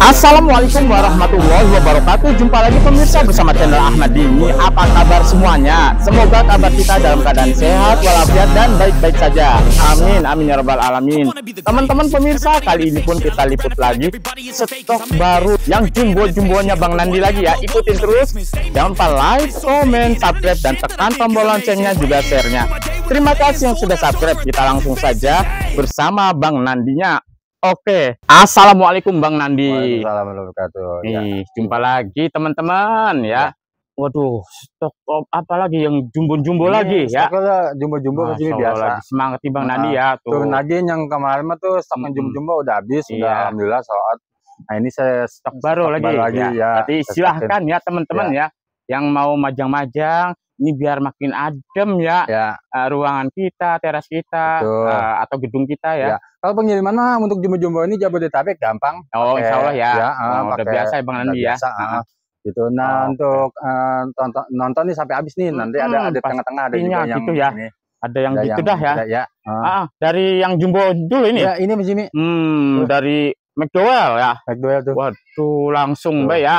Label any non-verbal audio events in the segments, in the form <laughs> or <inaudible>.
Assalamualaikum warahmatullahi wabarakatuh. Jumpa lagi pemirsa bersama channel Ahmad Dini. Apa kabar semuanya? Semoga kabar kita dalam keadaan sehat, walafiat, dan baik-baik saja. Amin, amin ya rabbal alamin. Teman-teman pemirsa, kali ini pun kita liput lagi Stok baru yang jumbo-jumbonya Bang Nandi lagi ya. Ikutin terus. Jangan lupa like, comment, subscribe, dan tekan tombol loncengnya juga share-nya. Terima kasih yang sudah subscribe. Kita langsung saja bersama Bang Nandinya Oke, assalamualaikum Bang Nandi. Waalaikumsalam warahmatullahi wabarakatuh. Ya. Nih, jumpa lagi teman-teman ya. Waduh, stok op- apa lagi yang jumbo-jumbo lagi ya? Stoknya jumbo-jumbo sini biasa. lagi semangat nih Bang Nah, Nandi ya tuh. Turun lagi yang kemarin mah tuh stoknya Mm-mm. jumbo-jumbo udah habis, Iya. udah alhamdulillah saat. Nah ini saya Stok baru stok lagi, baru lagi, ya. ya. Berarti silahkan ya teman-teman ya yang mau majang-majang ini biar makin adem ya Ya, eh, ruangan kita, teras kita Betul. eh, atau gedung kita ya. Ya. Kalau pengiriman mah untuk jumbo-jumbo ini Jabodetabek gampang. Oh, Pakai- insya Allah ya. ya, Oh, ah, udah pakai- biasa ya Bang udah Nandi ya. biasa, ah. <laughs> Gitu. Nah, Oh, untuk eh, tonton nonton nih sampai habis nih. Nanti ada Mm-mm, ada tengah-tengah ada juga yang gitu ya. ini. Ada yang Ada gitu dah ya. ada- ya. ah. Ah, dari yang jumbo dulu ini. Ya, ini Mas Jimmy. Hmm, Tuh. dari McDowell ya. McDowell tuh. Waduh, langsung. Mbak ya.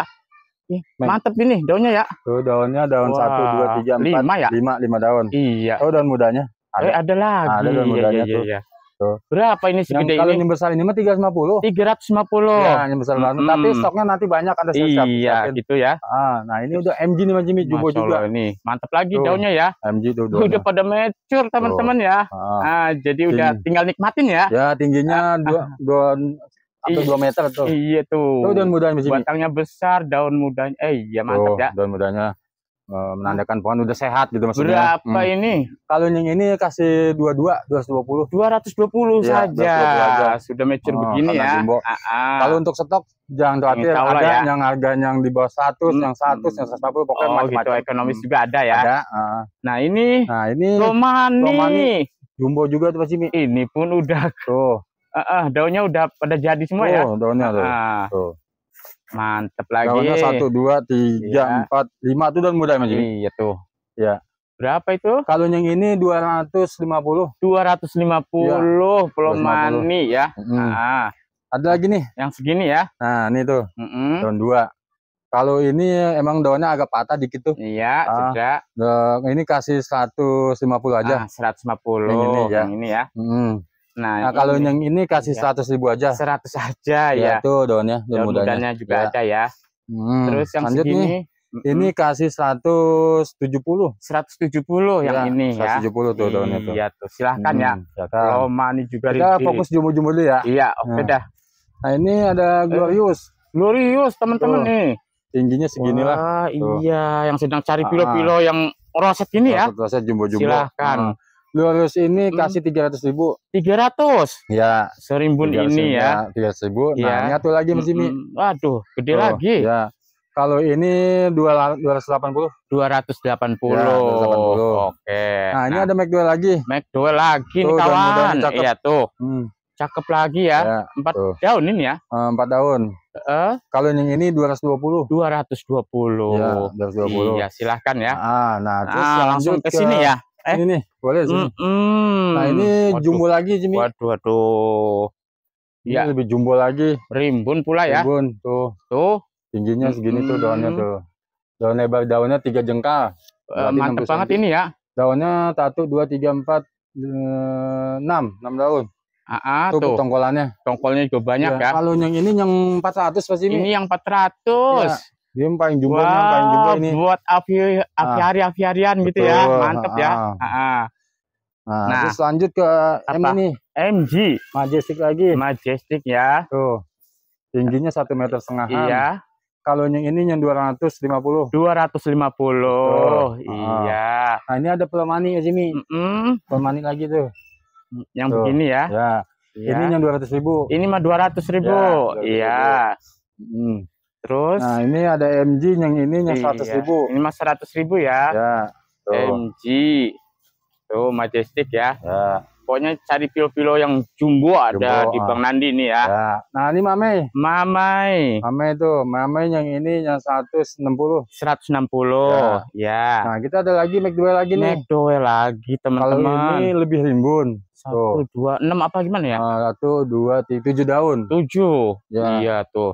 Ih, mantep ini daunnya ya. Tuh daunnya daun satu, dua, tiga, empat, lima ya? lima, lima daun. Iya. Oh, daun mudanya. Ada. Eh, ada lagi. Ada daun Iya, mudanya iya, tuh. iya. Tuh. Berapa ini Yang segede kalau ini? besar ini mah 350. 350. Ya, yang besar banget. Mm-mm. Tapi stoknya nanti banyak ada siap- iya, siapin. gitu ya. Ah, nah ini udah MG nih Mas Jimmy, jumbo juga. Ini mantap lagi Tuh. daunnya ya. MG tuh Udah daunnya. pada mature teman-teman ya. Ah. Ah, jadi udah Tinggi. tinggal nikmatin ya. Ya, tingginya dua, dua atau Iya. dua meter tuh. Iya tuh. Tuh daun mudanya Mas Jimmy. Batangnya besar, daun mudanya. Eh, iya mantap Tuh, ya. daun mudanya eh, menandakan pohon udah sehat gitu maksudnya. Berapa Hmm. ini? Kalau yang ini kasih 22, 220. 220 Iya, saja. 220 aja. Sudah mature Oh, begini ya. Ah, ah. Kalau untuk stok jangan khawatir, ada ya. yang harganya yang di bawah 100, Hmm. yang 100, yang 150 pokoknya oh, gitu macam-macam. ekonomis Hmm. juga ada ya. Ada. ah. Nah, ini Nah, ini Romani. Romani. jumbo juga tuh Jimmy. Ini pun udah Tuh, ah, ah, daunnya udah pada jadi semua ya. tuh daunnya tuh. Ah, Tuh. Mantep lagi. Daunnya satu, dua, tiga, Iya. empat, lima tuh daun muda Mas. Iya tuh. Iya. Berapa itu? Kalau yang ini 250. 250 belum 250. mani ya. Mm. Ah, Ada lagi nih. yang segini ya. Nah, ini tuh Mm-mm. daun dua. Kalau ini emang daunnya agak patah dikit tuh. Iya, Ah, juga. Nah, ini kasih 150 aja. Ah, 150 Yang ini ya. Yang ini ya. Mm. Nah, Nah, kalau ini yang ini kasih Ya. 100 ribu aja. 100 aja ya. Ya, tuh daunnya, daun, Daun mudanya. mudanya juga Ya. ada ya. Hmm, Terus yang lanjut segini nih. Ini kasih 170. 170 yang Ya, ini ya. 170 tuh daunnya tuh. Iya tuh, silahkan ya. Hmm, silakan. Roma ini juga Kita di- fokus jumbo-jumbo dulu ya. Iya, oke Nah. dah. Nah, ini ada Glorious. Glorious teman-teman nih. Tingginya segini lah. Wah, Tuh. iya, yang sedang cari Ah. pilo-pilo yang roset ini ya. Roset jumbo-jumbo. Silahkan. Nah, Glorious ini Hmm. kasih 300 ribu. 300 Ya. serimbun 300 ini ya. 300 ribu. Iya. Nah, ini satu lagi Mas Jimmy. Mm-mm. Waduh, gede Tuh, lagi. Ya. Kalau ini 280. 280. Ya, 280. Oke. Nah, ini ada McDowell lagi. McDowell lagi nih Tuh, daun kawan. Iya tuh, Hmm. cakep lagi ya. Ya, Empat tuh. daun ini ya. Eh, 4 daun. Eh, Kalau yang ini 220. 220. Ya, 220. Iya, silahkan ya. Ah, nah terus Nah, langsung ke sini ya. Eh. Ini nih, boleh sini. Mm-mm. Nah, ini Waduh. jumbo lagi Jimmy. Waduh, waduh. Ini Ya, lebih jumbo lagi. rimbun pula ya. Bun, tuh. Tuh, Tingginya segini tuh daunnya tuh. Daun lebar daunnya 3 jengkal. eh, Berarti mantep 60 banget cm. ini ya. Daunnya satu, dua, tiga, empat, eh, enam, enam daun. Ah, ah, tuh, tuh. tongkolannya. Tongkolnya juga banyak ya. Kalau yang ini yang 400 pasti ini. Ini yang 400. Ya, Dia yang paling jumbo, yang paling jumbo ini. buat avi aviari aviarian gitu ya. Betul, Mantep ya. ah. Ah, ah. Nah, Nah, terus lanjut ke apa? ini, MG majestic lagi. Majestic ya. Tuh. Tingginya satu meter setengah. Iya, Kalau yang ini yang 250. 250. Betul. Iya. Nah, ini ada pelomani ya Jimmy. Mm-mm. Pelomani lagi tuh. Yang Tuh. begini ya. Ya. Iya. Ini yang 200 ribu. Ini mah 200 ribu. Ya, 200.000. Iya. Hmm. Terus Nah, ini ada MG yang ini yang 100 iya. ribu. Ini mah 100 ribu ya. Ya. Tuh. MG. Tuh Majestic ya. Ya. Pokoknya cari pilo-pilo yang jumbo ada Jumbo, di ah. Bang Nandi nih ya. Ya. Nah, ini Mame. Mamai Mame itu, Mame yang ini yang 160. 160 ya. Nah, kita ada lagi McDowell lagi nih. McDowell lagi Kalau teman-teman. ini lebih rimbun. Satu, dua, enam apa gimana ya? Nah, satu, dua, tiga, tujuh daun. Tujuh. Ya. Iya tuh.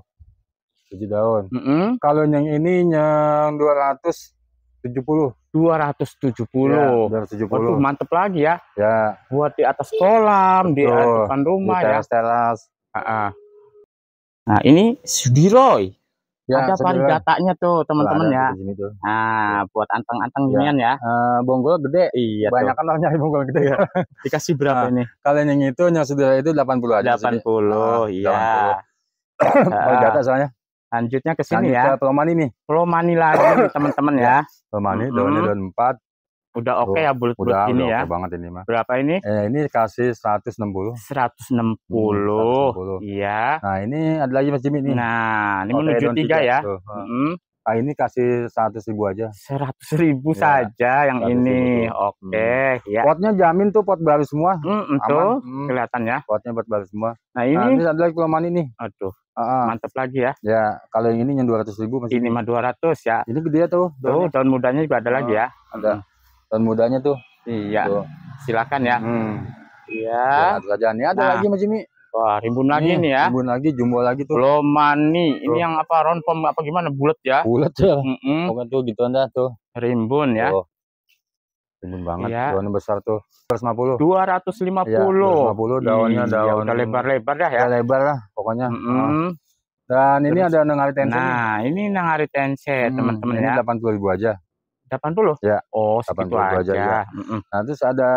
Tujuh daun. Mm-mm. Kalau yang ini yang 270. 270. Ya, 270. Waduh, mantep lagi ya. Ya, Buat di atas kolam, di Betul. depan di rumah ya. Ah, ah. Nah, ini Sudiroy. Ya, Ada saudara. varigatanya tuh, teman-teman ya. di sini tuh. Nah, buat anteng-anteng Ya. ginian ya. Eh, bonggol gede. Iya Banyak kan orang nyari <laughs> bonggol gede ya. Dikasih berapa Nah, ini? Kalau yang itu yang saudara itu 80 aja. di sini. 80. Ah, Iya. 80. Ah, Varigata soalnya. Lanjutnya ke sini Lanjut ya. ke Pelomani nih. Pelomani lagi <coughs> teman-teman ya. Pelomani Mm-mm. daunnya daun 4. Udah oke Tuh, ya gini udah ya. oke banget ini mah. Berapa ini? Eh, ini kasih 160. 160. 160. Iya. Nah, ini ada lagi Mas Jimmy nih. Nah, ini Oke, menuju tiga ya. Tuh. Mm-mm. Ah, ini kasih 100 ribu aja. Seratus ribu Ya, saja yang 100.000 ini. Oke, ya. Potnya jamin tuh pot baru semua. Hmm, Aman. tuh Hmm, kelihatan ya. potnya pot baru semua. Nah Nah, ini, ini ada lagi Pelomani nih. aduh, Ah, mantap lagi ya. Ya, kalau yang ini yang 200 ribu masih. Ini mah 200 ya. Ini gede tuh. Tuh daunnya. daun mudanya juga ada lagi ya. Ada. Daun mudanya tuh. Iya, Tuh. silakan ya. Hmm. Iya. Ya. Ini ada Nah, lagi Mas Jimmy. Wah, rimbun lagi nih ya. Rimbun lagi, jumbo lagi tuh. Lomani. Ini Tuh. yang apa? Ronpom apa gimana? Bulat ya. Bulat ya. Mm-mm. Pokoknya tuh gitu anda tuh. Rimbun ya. Tuh. Rimbun banget. Iya. Daunnya besar tuh. 250. 250. Iya, 250 daunnya Iya, daun udah lebar-lebar dah ya. Ya lebar lah pokoknya. Ah. Mm-mm. Dan ini Terus- ada nangari tensi nih. Nah, ini nangari tense Hmm, teman-teman ini ya. 80 ribu aja. 80? Ya, Oh, segitu 80 aja. aja, ya. Mm-mm. Nah, terus ada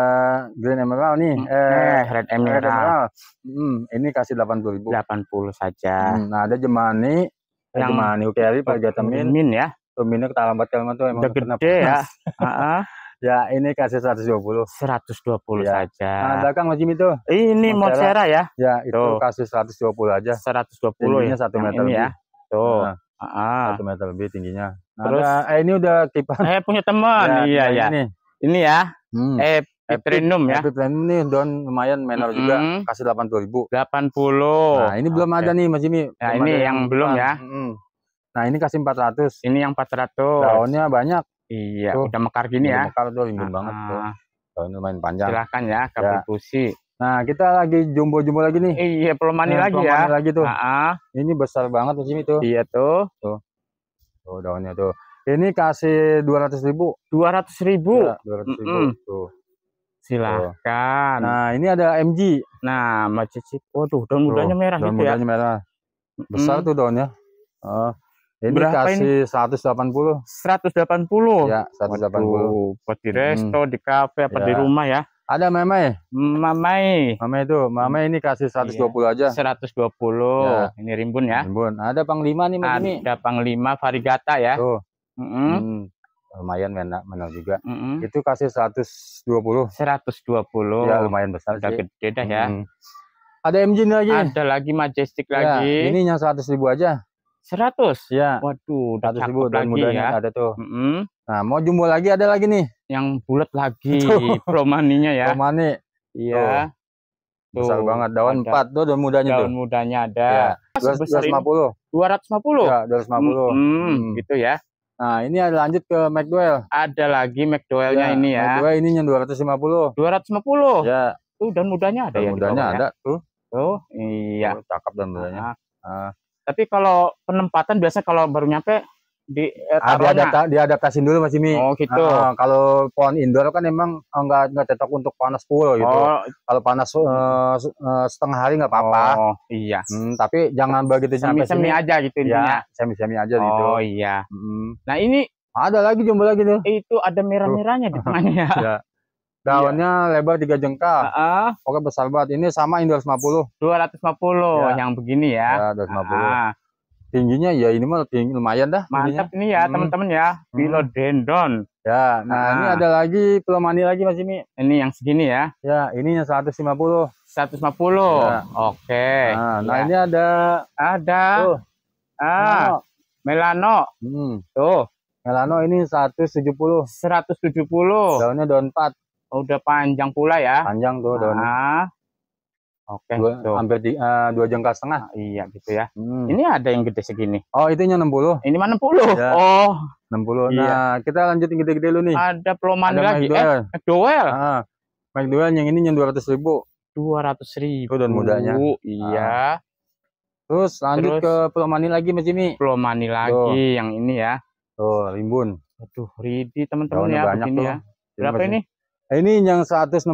green emerald nih. Mm, Eh, Eh, red red emerald emerald. Hmm, ini kasih 80 ribu. 80 saja. Hmm, nah, ada jemani. Eh, Yang- jemani ukeri, pagatamin. Min ya. Tuminnya ketalambat kalma tuh emang Udah kena gede ya. Heeh. Ya, ini kasih 120. 120 Ya. saja. Nah, belakang Mas Jimmy tuh. Ini Monstera. Monstera ya. Ya, itu Tuh. kasih 120 aja. 120 Tingginya ya. satu yang meter ini ya. Tuh. Nah, Heeh. satu meter lebih tingginya. Nah, Terus? ada- eh, ini udah kipas. Eh punya teman. Ya, iya nah, ya. Ini. Ini ya. Hmm. Eh Petrinum ya. Epic Platinum nih daun lumayan menor juga. Mm-mm. Kasih 80 ribu. 80. Nah, ini belum Oke. ada nih Mas Jimmy. Nah, Belum ini yang belum ya. Mm-mm. Nah, ini kasih 400. Ini yang 400. Daunnya banyak. Iya, Tuh. udah mekar gini ya. Mekar tuh rimbun banget tuh. Ah, Daunnya lumayan panjang. Silakan ya, kabel busi. Nah, kita lagi jumbo-jumbo lagi nih. Iya, pelomani Nah, lagi pelomani ya. lagi tuh. Ah, ah. Ini besar banget Mas Jimmy tuh. Iya tuh. Tuh daunnya tuh. Ini kasih 200 ribu. 200 ribu. Ya, 200 ribu. Tuh. Silahkan. Nah, Nah, ini ada MG. mau cicip. Waduh, daun mudanya merah daun gitu ya. mudanya merah. Besar Mm. tuh daunnya. Oh, ini Berapa kasih 180. 180. Ya, 180. Waduh, buat di Mm. resto, di kafe, apa di Ya. rumah ya. Ada meme. Mamai. Mame itu, mame ini kasih 120 aja. 120. Ya. Ini rimbun ya. Rimbun. Ada panglima nih Mas ini. Ada panglima varigata ya. Tuh. Mm-mm. Hmm, lumayan menor, menor juga. Mm-mm. Itu kasih 120. 120. Ya, lumayan besar Udah gede dah ya. Hmm. Ada MG lagi. Ada lagi majestic Ya, lagi. ini yang 100 ribu aja. 100. Ya, Waduh, udah 100 ribu dan lagi mudanya ya. ada tuh. Mm-mm. Nah, mau jumbo lagi ada lagi nih. Yang bulat lagi Tuh. promaninya ya. Romani Iya. besar Tuh, banget. Daun ada 4 tuh daun mudanya tuh. Daun mudanya ada. Ya. Sebesar ini 250. 250. Ya, 250. Mm-mm, Hmm. gitu ya. Nah, ini ada lanjut ke McDowell. Ada lagi McDowell-nya Ya, ini ya. McDowell ini yang 250. 250. Ya, Tuh daun mudanya ada ya. daun di mudanya ya. ada tuh. Tuh, iya. Tuh, cakep daun mudanya. Nah, Ah. Tapi kalau penempatan biasa kalau baru nyampe di eh, Ah, taruhnya. diadapta, diadaptasin dulu Mas Jimmy. Oh, gitu. Ah, kalau pohon indoor kan emang enggak enggak cocok untuk panas full gitu. Oh, Kalau panas eh, setengah hari nggak apa-apa. Oh, iya. Hmm, tapi jangan begitu sampai Semi-semi sini. aja gitu intinya. Ya, semi-semi aja gitu. Oh, iya. Hmm. Nah, ini Ada lagi jumbo lagi tuh. itu ada merah-merahnya di tengahnya <laughs> ya. Ya. Daunnya lebar tiga jengkal. Heeh, Oke besar banget. Ini sama Indo 50. 250 Ya. yang begini ya. Ya, 250. Ah, Tingginya ya ini mah tinggi lumayan dah. tingginya. mantap ini ya, Hmm. teman-teman ya. Philodendron. Ya, nah Ah. ini ada lagi pelomani lagi Mas Jimmy. Ini yang segini ya. Ya, ini yang 150. 150. Ya. Oke. Nah, nah Ya. ini ada ada. tuh. Ah, melano. Hmm. Tuh, Melano ini 170. 170. Daunnya daun 4. Udah panjang pula ya. Panjang tuh daunnya. Nah. Oke, Dua, tuh. hampir di, eh, dua jengkal setengah. Nah, iya gitu ya. Hmm. Ini ada yang gede segini. Oh, itu yang 60. Ini mana 60? Ya. Oh, 60. Iya. Nah, kita lanjutin gede-gede dulu nih. ada pelomani Ada lagi. Eh, McDowell. McDowell. Ah, McDowell yang ini yang 200 ribu. 200 ribu. Itu daun mudanya. Iya. Terus lanjut Terus. ke Pelomani lagi Mas Jimmy. Pelomani lagi yang ini ya. Tuh, rimbun. Aduh, Ridi teman-teman ya banyak begini tuh. ya. Berapa ini? Ini yang 160.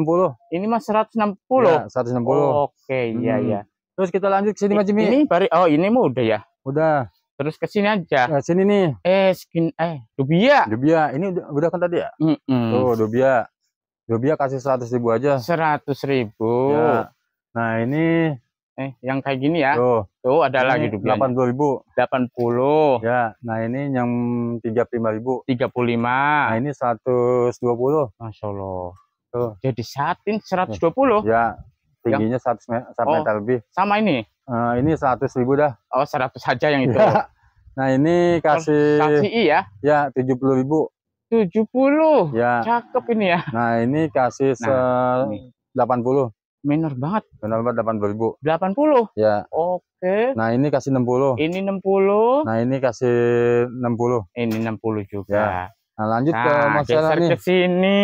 Ini mah 160. Ya, 160. Oke, iya Hmm. iya. Terus kita lanjut ke sini Mas Jimmy. Ini bari oh ini mah udah ya. Udah. Terus ke sini aja. Nah, sini nih. Eh, skin eh dubia. Dubia. Ini udah, udah kan tadi ya? Mm-mm. Tuh, Dubia. Dubia kasih 100 ribu aja. 100 ribu. Ya. Nah, ini Eh, yang kayak gini ya. tuh. Tuh ada lagi ini dubianya. 80 ribu. 80, Ya, nah ini yang 35 ribu. 35. Nah, ini 120. Masya Allah. Tuh. Jadi satin 120 Ya, tingginya 100 me- 1 Oh. meter lebih. sama ini. Eh, ini 100 ribu dah. Oh, 100 saja yang itu. Ya. Nah, ini kasih Kasih I ya. ya 70 ribu. 70. Ya. Cakep ini ya. Nah, ini kasih se Nah, ini. 80. Minor banget. Benar banget 80 ribu. 80. Ya. Oke. Nah, ini kasih 60. Ini 60. Nah, ini kasih 60. Ini 60 juga. Nah, lanjut ke Nah, Monstera geser nih. ke sini.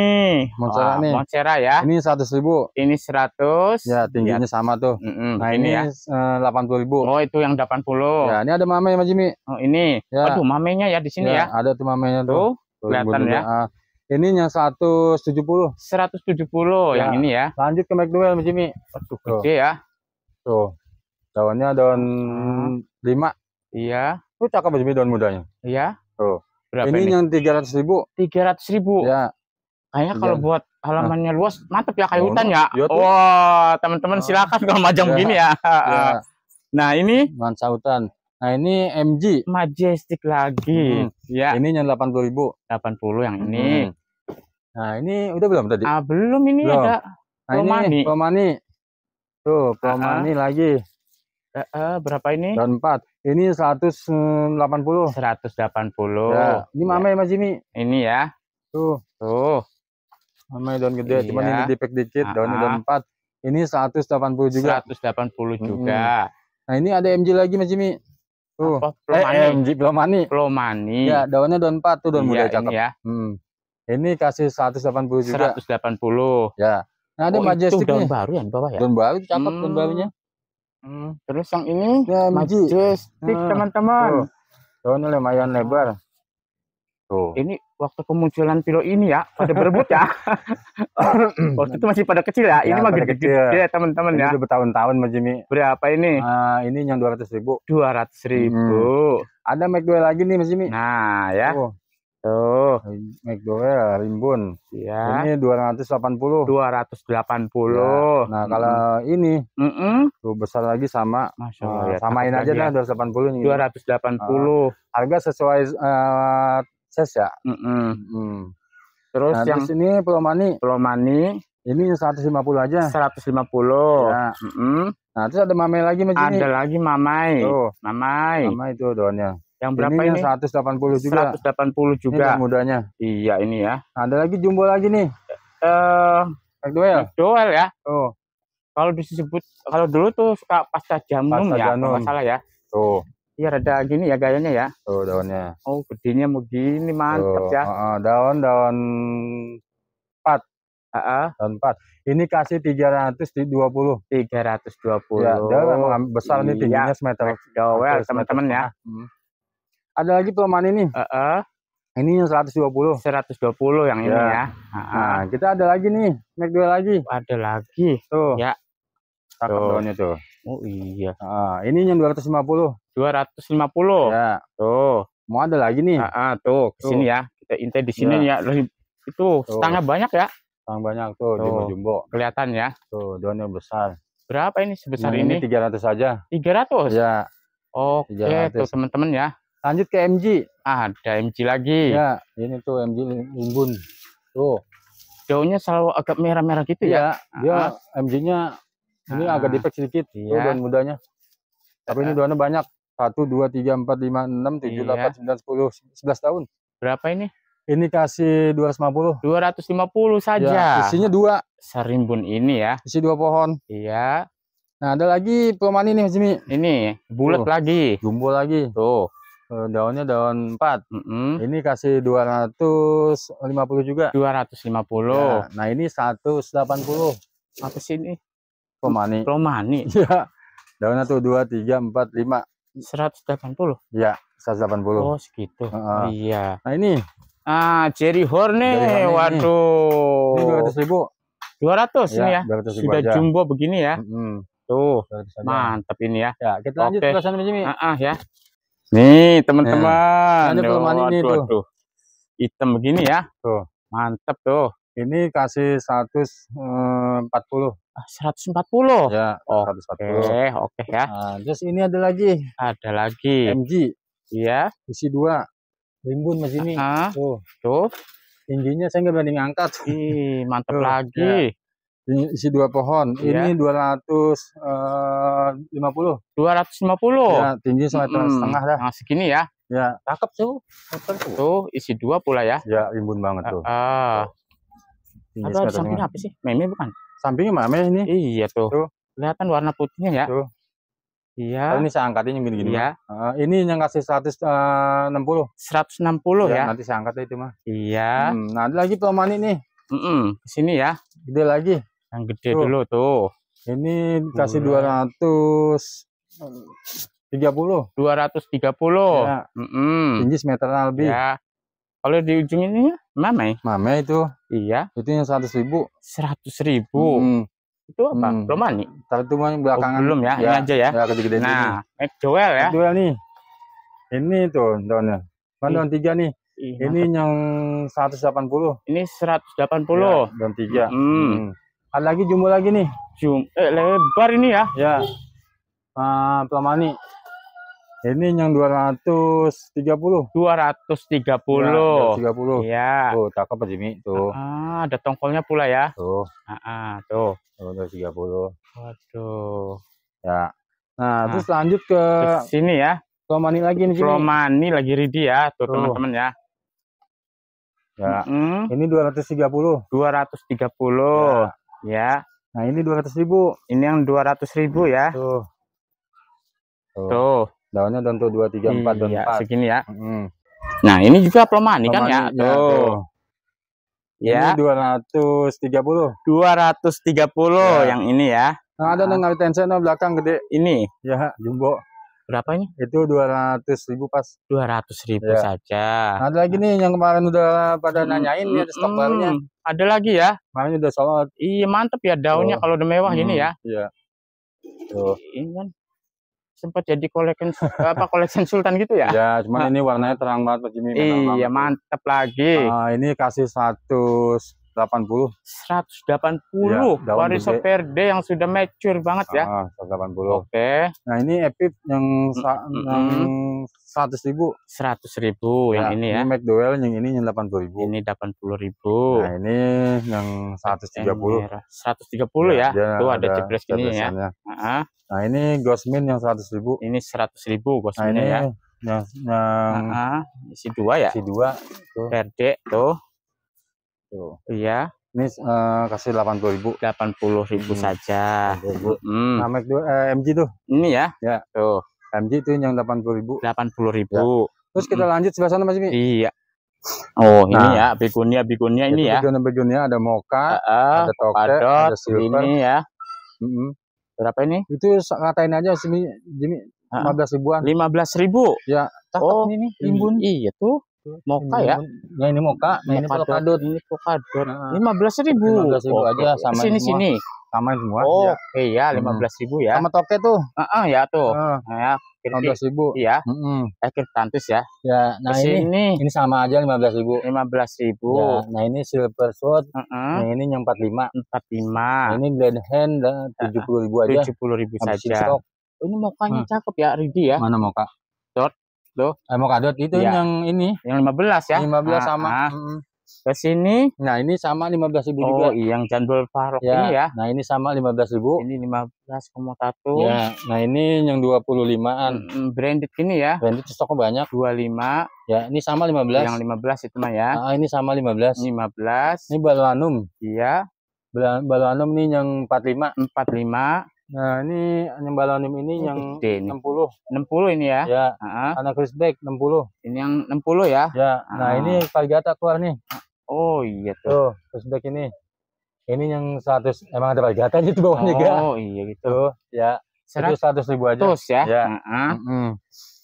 Monstera Wah, nih. Monstera ya. Ini 100 ribu. Ini 100. Ya, tingginya sama tuh. Mm-mm, Nah, ini ini ya. eh, 80 ribu. Oh, itu yang 80. Ya, ini ada mame Mas Jimmy. Oh, ini. Ya. Aduh, mamenya ya di sini ya. Ada tuh mamenya tuh. Tuh, kelihatan ya. Ini yang 170. 170 yang Ya. ini ya. Lanjut ke McDowell Mas Jimmy. Aduh, Tuh. gede ya. Tuh. Daunnya daun Ah. 5. Iya, Tuh cakep Mas Jimmy daun mudanya. iya. Tuh. Berapa ini, ini? yang 300 ribu. 300 ribu. Ya. Kayaknya kalau buat halamannya luas, mantep ya kayak Oh, hutan ya. iya. Wah, teman-teman Ah. silakan kalau majang Ya. begini ya. ya. Nah, ini Nuansa hutan. Nah, ini MG. majestic lagi. Hmm. Ya, Ini yang 80 ribu. 80 yang ini. Hmm. Nah, ini udah belum tadi? Ah, belum ini Belum. ada nah, Plomani. ini Plomani. Tuh, Plomani lagi. eh, eh, berapa ini? Daun 4. Ini 180. 180. Ya. Ini mame Mas Jimmy. Ini ya. Tuh. Tuh. Mame daun gede, cuman Iya. ini dipek dikit, daunnya Ah, daun 4. Ini 180 juga. 180 Hmm. juga. Nah, ini ada MG lagi Mas Jimmy. Tuh. Apa? Eh, Plomani. MG Plomani. Plomani. Ya, daunnya daun 4 tuh daun muda Iya, cakep. ini ya. Hmm. Ini kasih 180 juga. 180. Ya. Nah, ada Oh, Majestic daun nih. baru ya di bawah ya. Daun baru cakep daun Hmm. barunya. Hmm, Terus yang ini Ya, majestic Ah, teman-teman. Daunnya lumayan lebar. Tuh. Ini waktu kemunculan pilo ini ya pada berebut ya. <laughs> waktu itu masih pada kecil ya. Ini Ya, mah kecil. ya teman-teman ya. udah bertahun-tahun Mas Jimmy. Berapa ini? Ah, ini yang 200 ribu. 200 ribu. Ada McDowell lagi nih Mas Jimmy. Nah ya. Tuh, Tuh. McDowell Rimbun. Ya. Ini 280. 280. Nah, kalau ini Mm-mm. tuh besar lagi sama Masya eh, Allah ya. samain aja lagi dah ya. 280 ini. 280. Harga sesuai eh, size ya. Mm-mm. Hmm. Terus Nah, yang sini Plomani Plomani ini 150 aja. 150. Ya. Mm-mm. Nah, terus ada Mame lagi Mas Jimmy. Ada lagi Mamai. Tuh, Mamai. sama itu daunnya. Yang berapa ini? ini? yang 180 juga. 180 Ini juga. daun mudanya. Iya ini ya. Ada lagi jumbo lagi nih. Eh, McDowell. McDowell ya. Tuh, Kalau disebut kalau dulu tuh suka pasca jamnum Pasca ya, kalau Janum. salah ya. tuh, Iya rada gini ya gayanya ya. tuh daunnya. Oh, gedenya begini mantap Tuh, ya. heeh, daun daun Heeh, daun 4. Ini kasih 320. 320. Ya, dia memang besar nih Iya, tingginya semeter. Hampir teman-teman ya. Hmm. Ada lagi Plomani nih. Heeh, Ini yang 120. 120 yang ini Ya. ya. Heeh. Nah, kita ada lagi nih, McDowell lagi. Ada lagi. Tuh. Ya. Cakep Tuh. daunnya tuh. Oh iya, Ah, ini yang 250. 250. Ya, Tuh. mau ada lagi nih. Heeh, tuh ke sini ya. Kita intai di sini Ya. ya. Lebih- Itu Tuh. stangnya banyak ya. Yang banyak tuh, Tuh. jumbo-jumbo. Kelihatan ya. Tuh, daunnya besar. Berapa ini sebesar Yang ini? 300 aja. 300. Ya, Oke, 300. tuh teman-teman ya. lanjut ke MG. Ada MG lagi. Ya, ini tuh MG Limbun. Tuh, Daunnya selalu agak merah-merah gitu ya. ya, dia MG-nya ini Ah. agak dipek sedikit. Tuh Iya. daun mudanya. Tapi ini daunnya banyak. 1, 2, 3, 4, 5, 6, 7, Iya. 8, 9, 10, 11 tahun. Berapa ini? Ini kasih 250. 250 saja. Ya, isinya dua, Serimbun ini ya. isi dua pohon. Iya. Nah, ada lagi nih, Mas Jimmy. Ini bulat lagi. Jumbo lagi. Tuh. Eh, Daunnya daun 4. Mm-mm. Ini kasih 250 juga. 250. Ya, nah, ini 180 Apa sih ini? pelomani. Romani. <laughs> Ya. Daunnya tuh 2 3 4 5. 180. Ya, 180. Oh, segitu. Heeh. Iya. Nah, ini Ah, cherry horne. Cherry horne ini. Waduh. ini 200 ribu. 200 ini ya. 200 ribu Sudah aja. jumbo begini ya. Mm-mm, Tuh. 200 aja. Mantap ini ya. Ya, kita lanjut Oke. ke sana Jimmy. Ah, ah, ya. Nih, teman-teman. Ada pelomani ini tuh. Hitam begini ya. Tuh. Mantap tuh. Ini kasih 140. Ah, 140. Ya, Oke, 140. oke ya. Nah, terus ini ada lagi Ada lagi. MG Iya. isi dua rimbun Mas Jimmy. Ah, Tuh, tuh. tingginya saya nggak berani ngangkat. Ih, mantap Tuh, lagi. Ini isi dua pohon. Iya. Ini 250. 250. Ya, tinggi semeter Mm-mm. setengah dah. Nah, segini ya. Ya, cakep tuh. Tuh, isi dua pula ya. Ya, rimbun banget tuh. Ah, Tinggi atau di semeter samping setengah. apa sih? Meme bukan? Sampingnya mame ini. Iya tuh. Tuh. Kelihatan warna putihnya ya. Tuh. Iya. Ini saya angkatin yang gini-gini. Iya. Eh, ini yang kasih 160. 160 ya. Nanti saya angkat itu mah. Iya. Hmm, nah, ada lagi pelomani nih. Mm-mm. Ke sini ya. Gede lagi. Yang gede Tuh. dulu tuh. Ini kasih Dua. 230. 230. Ya, Mm-mm. tinggi semeteran lebih. Ya. Kalau di ujung ini mana Mame itu, Iya. itu yang 100 ribu. 100 ribu. Hmm, Itu apa? Hmm. Belum mani? tapi itu yang Oh, belakangan. belum ya. Ini aja ya. Ya, gede-gede Nah, McDowell ya. Dua nih. Ini tuh daunnya. Ih. daun tiga nih. Ih, Ini yang 180. mantap. ini 180. Ya, daun tiga. Hmm. Hmm. Ada lagi jumbo lagi nih. Jum eh, lebar ini ya. Ya. Ah, pelamani. Ini yang 230. 230. 230. Iya. Tuh, cakep Pak Jimmy. Tuh. Ah, ada tongkolnya pula ya. Tuh, Ah, ah, tuh. tuh 230. Waduh. Ya. Nah, Nah. terus lanjut ke Ke sini ya. pelamani lagi nih Jimmy. Promani lagi ready ya, tuh Tuh. teman-teman ya. Ya. Mm, Ini 230. 230. Ya. Nah, ini 200 ribu. Ini yang 200 ribu ya. Tuh. Tuh. Tuh. Daunnya daun tuh 2, 3, 4, daun Iya, 4. segini ya. Mm. Nah, ini juga promani kan ya. Tuh. Ini Ya. 230. 230 Ya. yang ini ya. Nah, ada yang tensen no, belakang gede. Ini Ya, jumbo. berapa ini? Itu 200 ribu pas. 200 ribu Ya. saja. Nah, ada lagi nih yang kemarin udah pada Mm, nanyain nih ada stok mm, barunya. Ada lagi ya. Kemarin udah sold out. Iya mantep ya daunnya Tuh. kalau udah mewah Hmm, ya. Iya. Tuh. Ini kan sempat jadi koleksi apa koleksi sultan gitu ya. Ya, cuman ini warnanya terang banget Pak Jimmy. Iya mantep lagi. Ah, ini kasih 180. 180 Ya, Wariso gede. Verde yang sudah mature banget ya. Ah, 180. Oke, Nah, ini Epip yang Mm, mm, yang 100 ribu. 100 ribu yang ini ya. Ini McDowell yang ini yang 80 ribu. Ini 80 ribu. Nah, ini yang 130. 130 ya. dia Tuh ada jebres gini ya. jebresannya. Ah, Nah, ini Gosmin yang 100 ribu. ini 100 ribu Nah, gosnya ini ya. yang yang Ah, isi dua ya. si dua Verde tuh. tuh. Iya, Ini eh, kasih 80 ribu. 80 ribu Hmm. saja. Hmm. Nah, McDowell, eh, MG tuh. Ini ya. Ya. Tuh, MG itu yang 80 ribu. 80 ribu. Terus kita lanjut sebelah sana Mas Jimmy. Iya. Oh, ini Nah. ya, begonia begonia ini ya. Bagian-bagiannya ada mocha, Ah, ada toke, padot, ada silver. ini ya. Mm-mm. Berapa ini? Itu katain aja sini Jimmy Ah. 15 ribuan. 15 ribu. Cakep Oh, ini nih, rimbun. Iya tuh. Mocha ya. Nah, ini mocha, nah ini Polkadot. Ini polkadot. Nah, 15 ribu. 15.000 aja, sama Sini semua. sini. Sama semua. Oh, ya. oke ya, 15 ribu ya. Sama toke tuh. Ah, ah, ya tuh. Nah, ya, kirti. 15 ribu. Iya, Mm-mm. eh kirtantus ya. Ya, nah ini Sini ini sama aja 15 ribu. 15 ribu. Ya, nah ini silver sword, Heeh. nah ini yang 45. 45. Nah, ini blend hand dah 70 ribu aja. 70 ribu Habis saja. stok. Ini mukanya Hmm. cakep ya, Ridi ya. Mana mocha? Dot, tuh. Eh, mocha dot itu Iya. yang ini Yang 15 ya. 15 Ah, sama. ah. Mm-mm. Ke sini. Nah, ini sama 15.000 Oh, juga. yang jandul Farok Ya. ini ya. Nah, ini sama 15.000. Ini 15,1. Ya, nah ini yang 25-an. Mm, branded ini ya. Branded stoknya banyak. 25. Ya, ini sama 15. Yang 15 itu mah ya. Ah, ini sama 15. 15. Ini balanum. Iya. Bal- Balanum nih yang 45. 45. Nah, ini yang balanum ini yang Gede nih. 60. 60 ini ya. Ya, Ah, anak Chrisback 60. ini yang 60 ya. Ya, nah Ah. ini Valgata keluar nih. Oh iya tuh. Tuh, Chrisback ini. Ini yang 100 emang ada Valgata itu bawahnya? Oh iya gitu. Tuh, ya. Itu 100 ribu aja. Seratus ya. Ya. Ah, Mm-mm.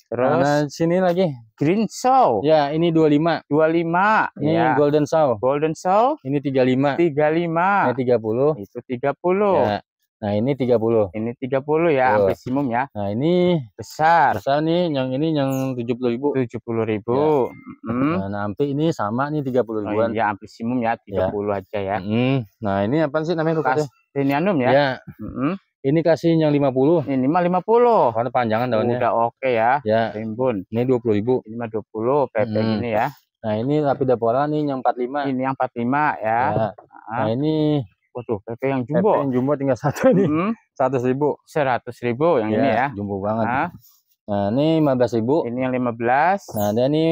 Terus Nah, sini lagi. green show Ya, ini 25. 25 Ini ya. Golden Saw. Golden show Ini 35. 35. Ini 30. Itu 30. Ya. Nah, ini 30. Ini 30 ya, Tuh. maksimum ya. Nah, ini Besar. besar nih, yang ini yang 70.000. 70.000. Mm. Nah, nanti ini sama nih 30 Oh ribuan. iya, maksimum ya 30 aja ya. Mm. Nah, ini apa sih namanya deh. Tenianum ya. Ya, Mm-mm. ini kasih yang 50. Ini mah 50. Karena panjangan daunnya. Udah oke ya. Ya, Timbun. ini 20.000. Ini mah 20 PP Mm. ini ya. Nah, ini Lapidapora nih yang 45. Ini yang 45 ya. Ya. Nah, Ah, ini Waduh, PP yang PP jumbo. yang jumbo tinggal satu nih. Mm, 100.000. 100.000 yang ini ya. Jumbo banget. Ah, Nah, ini 15.000. ini yang 15. Nah, ada nih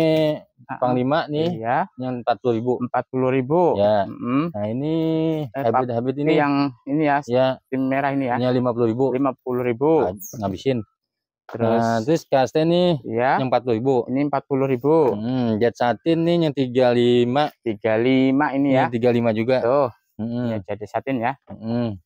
Ah, Panglima nih Iya, yang 40.000. 40.000. Ya. Mm, Nah, ini Eh, habit habit Ini ini. yang ini ya, Ya, tim merah ini ya. ini 50.000. 50.000. Nah, ngabisin. Terus Nah, terus kaste nih ya, yang 40.000. ini 40.000. Hmm, jet satin nih yang 35. 35 ini ya. Ini 35 juga. Tuh, Hmm, ya jadi satin ya. hmm.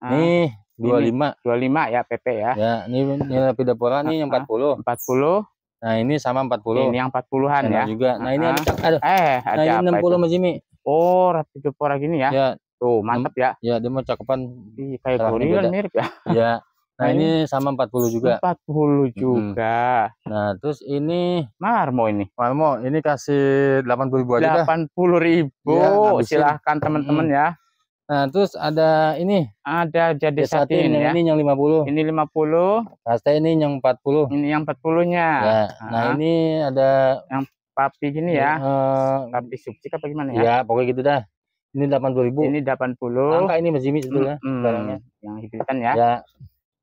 Ah, Nih 25. 25 ya PP ya. Ya, ini nilai Lapidapora nih yang Ah, ah. 40. 40. Nah, ini sama 40. Ini yang 40-an Enak ya. juga. Nah, ini Ah, ada cak- aduh. Eh, Nah, ada ini apa 60 itu? Mas Jimmy. Oh, Rapidopora gini ya. Ya, Tuh, mantap ya. ya dia mau cakepan. Ih, kayak beda. mirip ya. ya. <laughs> Nah, Nah, ini sama 40 juga. 40 juga. Nah, terus ini Marmo ini. Malmo, ini kasih 80.000 aja dah. 80.000. Ya. Silahkan teman-teman ya. Nah, terus ada ini Ada jadi satin yang ya. ini yang 50. Ini 50, Kaste ini yang 40. ini yang 40-nya. Ya. Nah, Ah. ini ada Papi gini ya. eh, Papi subsik apa gimana ya? ya, pokoknya gitu dah. Ini 80.000. Ini 80. Angka ini Mas Jimmy sebetulnya Mm, barangnya. yang hibritan ya. Ya.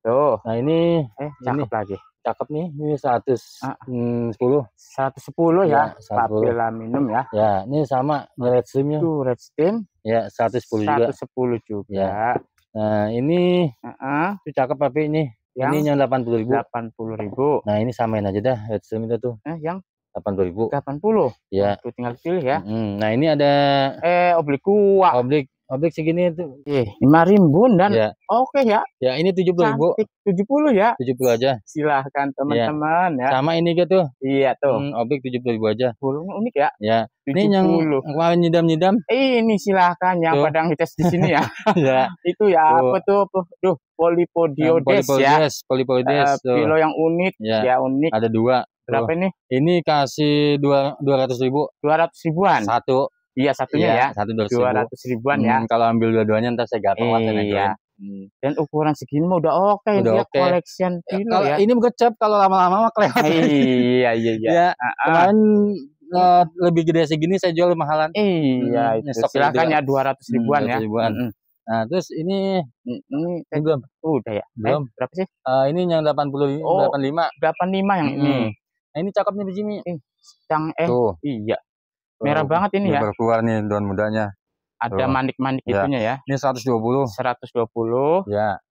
Tuh. Nah, ini Eh, cakep lagi. cakep nih. Ini 110. Ah. Hmm, 10. 110 ya. Ya, 110. Papi laminum ya. Ya, ini sama ini red streamnya. Itu red steam Ya, 110 juga. 110 juga. Ya. Nah, ini Heeh, itu cakep tapi ini. yang Ini yang 80.000. 80.000. Nah, ini samain aja dah red stream itu tuh. Eh, yang 80.000. 80. Ya. Tuh tinggal pilih ya. Mm, Nah, ini ada Eh, obliku oblik oblik segini tuh. Eh, 5 ribu dan Ya. oke ya. Ya, ini 70.000. Cantik 70 ya. 70 aja. Silahkan teman-teman ya. Sama ini gitu. Iya tuh. Hmm, oblik 70.000 aja. Burungnya unik ya. Ya. 70. Ini yang kemarin nyidam-nyidam. Eh, ini silahkan yang Tuh. padang hitas di sini ya. <laughs> ya. Itu ya Tuh. apa tuh? Duh, polipodiodes ya. Polipolides, polipolides Eh, tuh. Kilo yang unik Ya. ya unik. Ada dua. Berapa ini? Ini kasih dua dua ratus ribu 200 ribuan. satu. Iya, satunya ya. Satu dua ribu. 200 ribuan ya. Hmm, kalau ambil dua-duanya ntar saya gampang lah Iya. Hmm. Dan ukuran segini mah udah oke Udah dia oke. collection Ya, kilo kalau ya. ini gocap kalau lama-lama mah kelewat. Iya, iya, iya. <laughs> ya, ah. kemarin eh, lebih gede segini saya jual mahalan. Iya, Hmm, itu. Silakan ya 200 ribuan Hmm, ya. 200 ribuan. Mm-mm. Nah, terus ini Ini eh, belum. udah ya. Belum. Eh, berapa sih? Eh, ini yang 80 Oh. 85. 85 yang ini. Hmm. Nah, ini cakep nih Jimmy. Yang eh Tuh. iya, merah Tuh, banget ini ya. keluar nih daun mudanya. Ada manik-manik Ya. itunya ya. Ini 120. 120 Ya.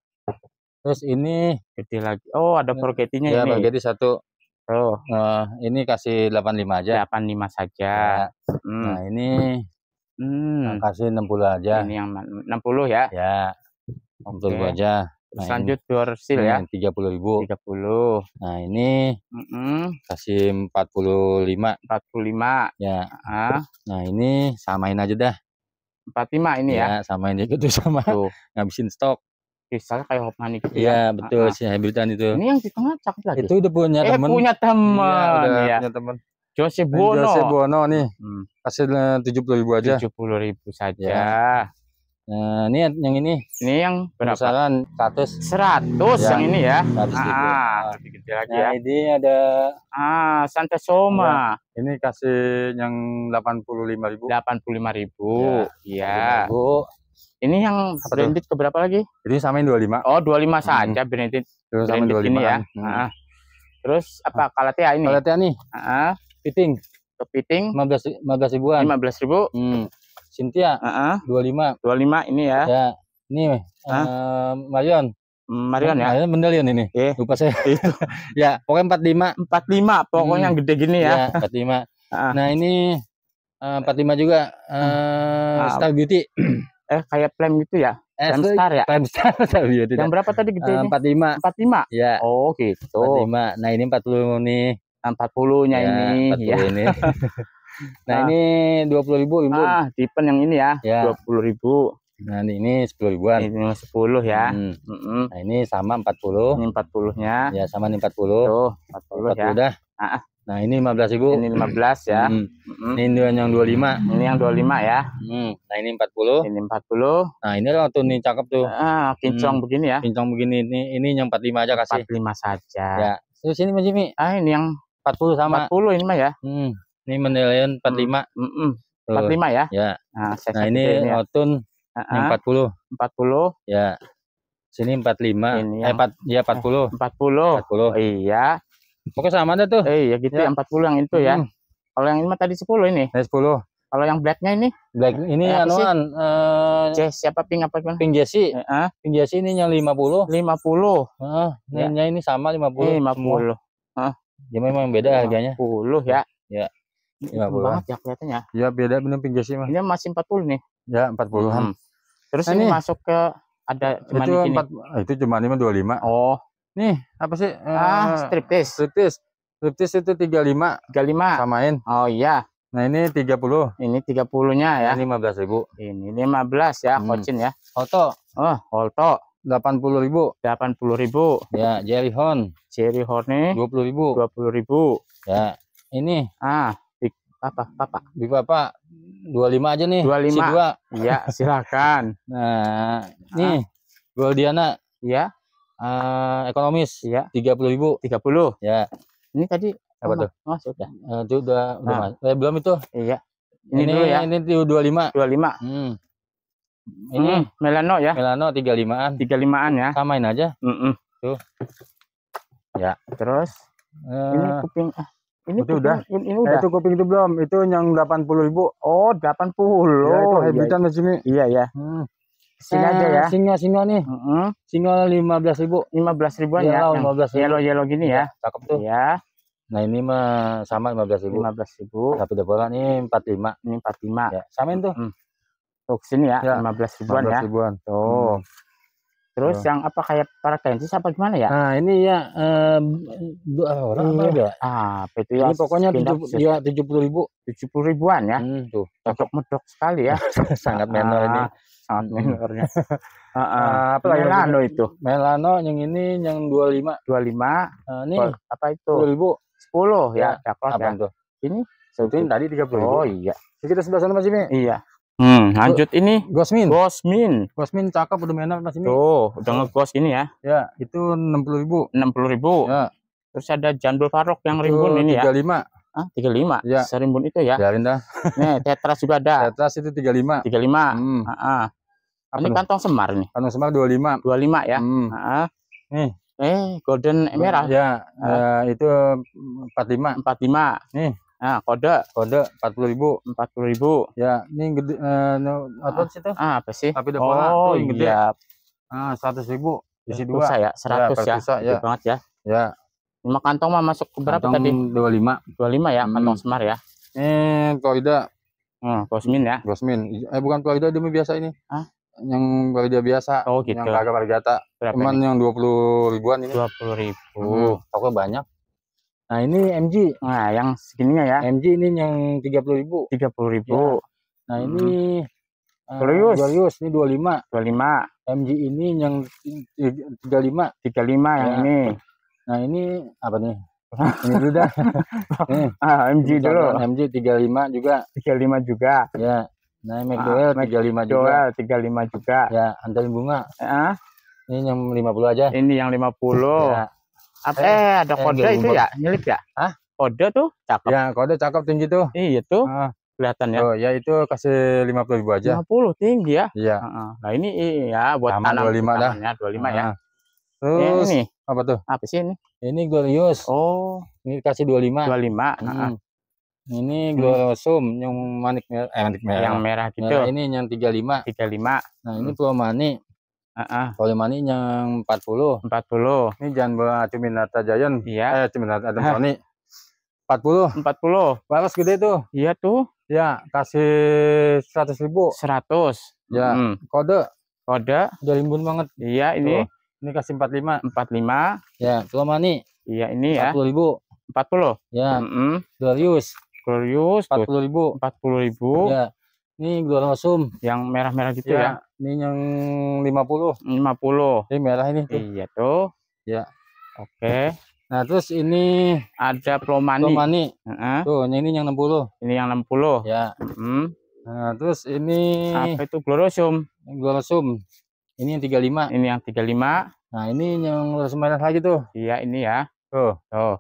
Terus ini gede lagi. Oh, ada Ya. progetinya ya ini. jadi satu Oh, eh, ini kasih 85 aja. 85 saja. Ya. Hmm. Nah, ini Hmm. kasih 60 aja. Ini yang man- 60 ya. Ya. 60 Oke. aja. Nah, lanjut dorsil ya. 30 ribu. 30. Nah, ini Mm-mm. kasih 45 45. ya. Ah, Nah, ini samain aja dah. 45 ini ya. samain aja gitu <laughs> sama Tuh, ngabisin stok. kristalnya kayak hopmani gitu Iya, ya. betul Ah, si hybridan itu. Ini yang di tengah cakep lagi. Itu udah punya eh, temen. punya Iya, teman udah ya. punya temen. Jose Bono. Jose Bono nih Hmm, kasih 70 ribu aja. 70 ribu saja. Ya. Nah, ini yang ini Ini yang berapa? misalkan 100 100 Ya, yang ini ya. 100 ribu. Ah, lebih gede lagi Nah, ya. ini ada Ah, Santa Soma. ini kasih yang 85.000. 85.000. Iya. Bu, Ini yang Apa branded ke berapa lagi? ini samain 25. Oh, 25 saja branded. Terus Branded 25. ini ya. Hmm. Ah. Terus apa Kalatea ini? Kalau Tia nih, Ah, fitting kepiting 15 15 ribuan. 15.000. Hmm. Cynthia Heeh. 25. 25 ini ya. Ya. Ini Hah? eh, Marion. Marion ya. Marion Mendalion ini. Eh. Lupa saya. <laughs> Itu <laughs> ya, pokoknya 45. 45 pokoknya Hmm. yang gede gini ya. Ya, 45. Ah. Nah, ini eh, 45 juga eh Ah. Star Beauty. <clears throat> Eh kayak Plem gitu ya. Eh, Plem Star ya. Prime Star <laughs> Star Beauty. Yang berapa tadi Eh, gedenya? 45. 45. Ya, Oh, gitu. 45. Nah, ini 40 nih. 40-nya Ya, ini 40 ya. ini. Nah, Ah. ini 20 ribu, Ibu. Ah, tipen yang ini ya. Ya. 20.000. Nah, ini 10 ribuan. Ini 10 ya. Hmm. Nah, ini sama 40. Ini 40-nya. Ya, sama nih 40. Tuh, 40 ya. 40 dah. Ah, ah. Nah, ini 15 ribu. Ini 15 ya. Hmm. Ini yang 25. Ini yang 25 ya. Hmm. Nah, ini 40. Ini 40. Nah, ini lah tuh nih cakep tuh. Ah, kinclong begini ya. Pincong begini ini ini yang 45 aja kasih. 45 saja. Ya. Terus ini Mas Jimmy Ah, ini yang 40 sama. 40 ini mah ya. Hmm. Ini Mendalion 45. Mm-mm. Tuh. 45 ya. Ya. Nah, Nah, ini ya. Otun yang ah, 40. 40, Ya. Sini 45. Ini eh yang- 4 ya 40. 40. 40. Oh, iya. Pokoknya sama ada tuh. Eh, ya gitu Ya. yang 40 yang itu ya. Hmm. Kalau yang ini mah tadi 10 ini. Nah, 10. Kalau yang blacknya ini Black ini Eh, anuan eh C siapa pink apa gimana? Pink Jesse. Eh, ah, Pink Jesse ini yang 50. 50. Heeh, Ya. ini ini sama 50. Eh, semua. 50. Ya memang beda harganya. 50 ya. Ya. Ini 50. banget ya kelihatannya. Ya beda bener Pink Jesse mah. Ini masih 40 nih. Ya 40-an. Hmm. Terus Nah, ini nih. masuk ke ada cuma itu gini. empat ah, itu cuma lima dua lima Oh, nih apa sih ah, Eh, striptease striptease striptease itu tiga lima 35. samain Oh iya, nah ini tiga puluh ini 30-nya ya. ini lima belas ribu Ini 15 ya, Hmm. Kocin ya. Auto Oh, Holto delapan puluh ribu 80.000. ya Jerry Horn Cherry Horne dua puluh ribu 20.000. ya ini Ah, Apa? Papa. di bapak dua lima aja nih 25. si dua Iya, <laughs> silakan. nah nih Goldiana Iya, eh, ekonomis iya, tiga puluh ribu 30. ya Ini tadi Apa oh, tuh? Oh, sudah. eh, itu udah udah Nah. mas- eh, belum itu Iya. Ini, dulu ya. ini dua lima 25. hmm. Ini ini Melano ya. Melano tiga limaan 35-an ya. samain aja Mm-mm. Tuh. Ya, terus ini Eh, kuping ah, ini itu udah. Ini, ini eh, udah. itu kuping itu belum itu yang delapan puluh ribu Oh, 80. ya, itu Iya, hybridan di sini Iya, ya. hmm. Sini aja Eh, ya. singa singa nih Mm-mm. singa lima belas ribu 15 ribuan ya. 15 ribu. Yellow yellow gini ya. cakep tuh Iya, nah ini mah sama lima belas ribu 15 ribu. tapi deporan ini empat lima Ini 45. ya samain tuh Tuh sini ya, Ya, 15 ribuan ya. ribuan Tuh. Terus Tuh. yang apa kayak para tensis apa gimana ya? nah ini ya eh, dua orang apa Iya. ada Ah, apa itu ya? ini pokoknya tujuh ya tujuh puluh ribu 70 ribuan ya. hmm, tuh Cocok medok sekali ya. <laughs> sangat menor ini Ah, Sangat Hmm. menornya. Heeh. <laughs> Ah, apa lagi Melano itu Melano yang ini yang dua lima 25 nah, ini apa itu? sepuluh ribu 10 ya, Ya, cakep apa ya. tuh Ini yang tadi tiga puluh Oh iya. kita sebelah sana mas ini Iya. Hmm, lanjut ini Gosmin Gosmin. Gosmin cakep udah menor mas ini Tuh, udah ngegos ini ya. ya itu enam puluh ribu 60 ribu. ya Terus ada jambul farok yang rimbun ini ya. tiga lima Ah, 35. Ya. Serimbun itu ya. biarin dah Nih, tetras juga ada. atas itu tiga lima 35. hmm. Heeh. apa Ini kantong semar nih. kantong dua lima 25 ya. hmm. Heeh. Nih. Eh, golden emerald ya eh, itu empat lima 45. Nih. Nah, kode kode empat puluh ribu 40.000. ya ini gede eh, no, apa sih itu Ah, apa sih? tapi deporan Oh, tuh yang gede iya. ah seratus ribu isi Pulsa dua ya, 100 ya. pulsa, Gede ya. banget ya. ya Lima kantong mah masuk ke berapa tadi? dua lima 25 ya, Hmm. kantong semar ya. ini Florida Hmm, Gosmin ya. Gosmin eh bukan Florida demi biasa ini Hah? yang Florida biasa Oh, gitu. yang kagak varigata cuman yang dua puluh ribuan ini 20.000. hmm. toko banyak nah ini MG Nah, yang segininya ya, MG ini yang tiga puluh ribu 30.000. nah ini eh, Glorious. Glorious ini dua lima 25, MG ini yang tiga lima 35 yang Ya. ini. nah ini apa nih <laughs> ini dulu dah nih Ah, MG ini dulu. MG 35 juga 35 juga. ya Nah, Ah, McDowell Mac 35 juga. Joel 35 juga. Ya, antarin bunga. Ah, Ini yang 50 aja. ini yang 50. Ya. Apa Eh, eh, ada eh, kode enggak, itu ya? Nyelip ya? Hah? Kode tuh cakep. Ya, kode cakep tinggi tuh. Iya tuh Ah, kelihatan ya. Oh, ya itu kasih 50 ribu aja. 50 tinggi ya. Iya. Heeh. Nah, ini iya buat Sama tanam 25 dah. tanamnya, 25 ya. Ah. Eh, Terus ini apa tuh? apa sih ini? Ini Glorious. Oh, Ini kasih 25. 25. Heeh. Hmm. Ini Gloriosum yang manik merah, eh, manik merah. Yang merah gitu. Nah, ini yang 35. 35. Nah, ini Hmm. Pulau Heeh. Pulau Mani yang 40. 40. Ini jangan bawa Cuminata Giant. Iya. Eh, Cuminata Adam. Sony. 40. 40. Balas gede tuh. Iya tuh Ya, kasih 100 ribu. 100. Ya. Mm. Kode. Kode. Udah limbun banget. Iya ini Tuh. Ini kasih 45. 45. Ya, Pulau Mani. Iya ini ya. 40 ribu. 40. Ya, Mm-mm. Glorious. Glorious tuh 40 ribu. 40 ribu. Ya. Ini Gloriosum. Yang merah-merah gitu ya. Ya. Ini yang 50. 50. Ini merah ini tuh. Iya tuh. Ya. Oke. Nah, terus ini Ada Plomani. Pulau Mani. Heeh. Tuh, ini yang 60. Ini yang 60. Ya. Mm. Nah, terus ini Apa itu Gloriosum? Gloriosum. Ini yang 35. Ini yang 35. Nah, ini yang Gloriosum merah lagi tuh. Iya ini ya. Tuh. Tuh.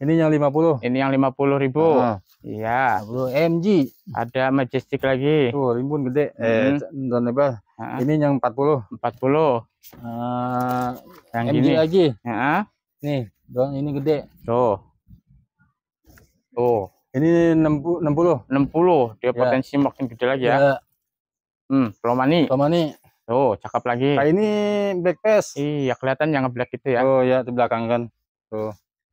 Ini yang 50. Ini yang 50 ribu. Nah, Iya. 50 MG. Ada Majestic lagi. Tuh, rimbun gede. Eh, dan lebar. Heeh. Ini yang 40. 40. Nah, Yang MG gini. lagi. Heeh. Nih, don ini gede. Tuh. Tuh. Ini 60. 60. 60. Dia Ya. potensi makin gede lagi ya. Ya. Hmm, Plomani. Nih. Tuh, cakep lagi. Kayak ini black pass. Iya, kelihatan yang ngeblack itu ya. Oh ya, di belakang kan.